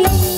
you.